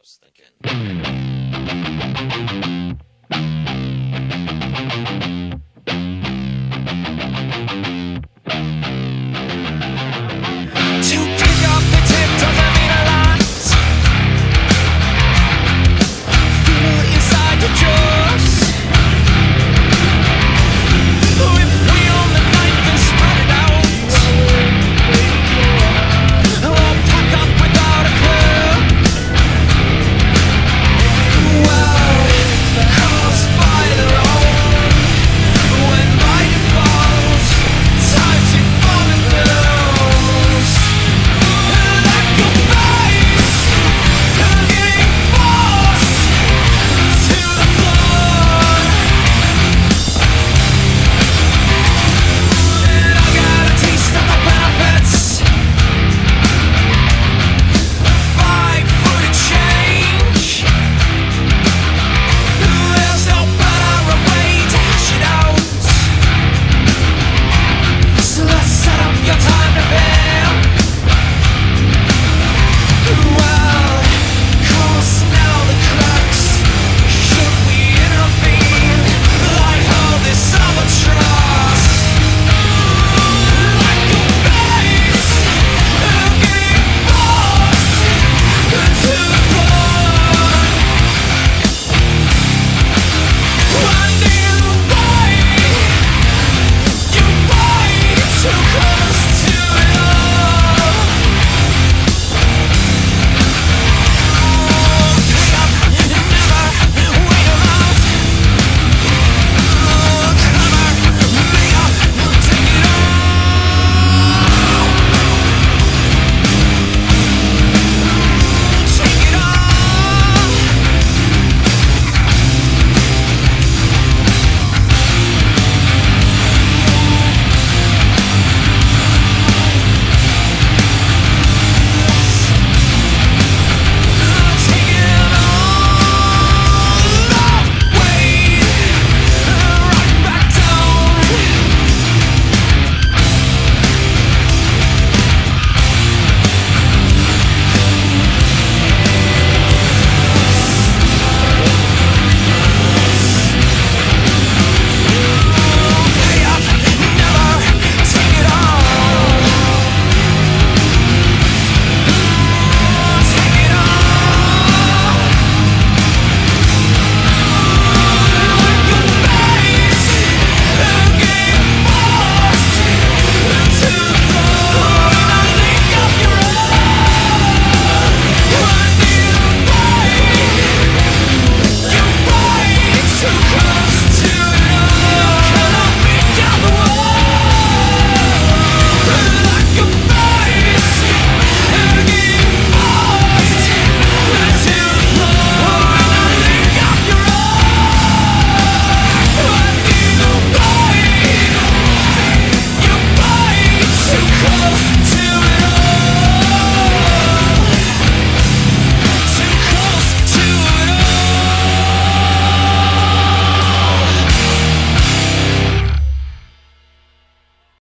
I was thinking.